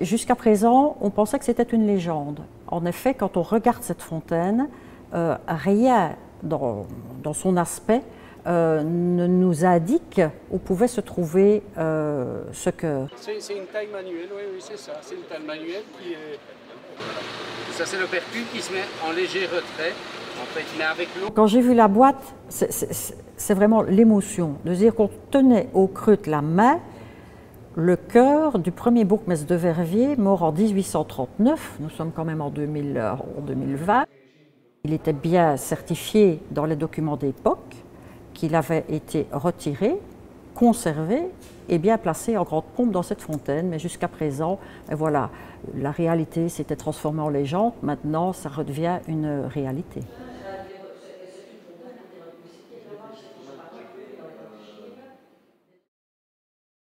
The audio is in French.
Jusqu'à présent, on pensait que c'était une légende. En effet, quand on regarde cette fontaine, euh, rien dans, dans, son aspect euh, ne nous indique où pouvait se trouver euh, ce cœur. C'est une taille manuelle, oui, oui c'est ça. C'est une taille manuelle qui est... Ça, c'est le percule qui se met en léger retrait. En fait, mais avec l'eau. Quand j'ai vu la boîte, c'est vraiment l'émotion de dire qu'on tenait au creux de la main le cœur du premier bourgmestre de Verviers, mort en 1839. Nous sommes quand même en, 2000, en 2020. Il était bien certifié dans les documents d'époque qu'il avait été retiré, conservé et bien placé en grande pompe dans cette fontaine. Mais jusqu'à présent, voilà, la réalité s'était transformée en légende. Maintenant, ça redevient une réalité.